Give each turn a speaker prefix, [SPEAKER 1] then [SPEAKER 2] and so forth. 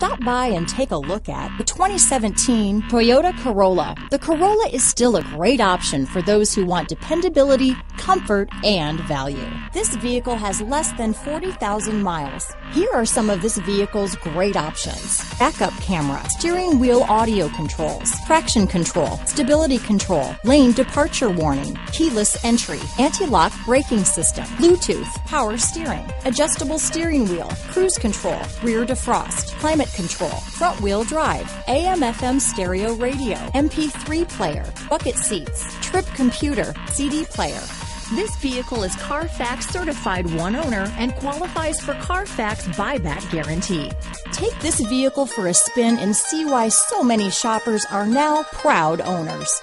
[SPEAKER 1] Stop by and take a look at the 2017 Toyota Corolla. The Corolla is still a great option for those who want dependability, comfort, and value. This vehicle has less than 40,000 miles. Here are some of this vehicle's great options. Backup camera, steering wheel audio controls, traction control, stability control, lane departure warning, keyless entry, anti-lock braking system, Bluetooth, power steering, adjustable steering wheel, cruise control, rear defrost, climate control, front wheel drive, AM FM stereo radio, MP3 player, bucket seats, trip computer, CD player. This vehicle is Carfax certified one owner and qualifies for Carfax buyback guarantee. Take this vehicle for a spin and see why so many shoppers are now proud owners.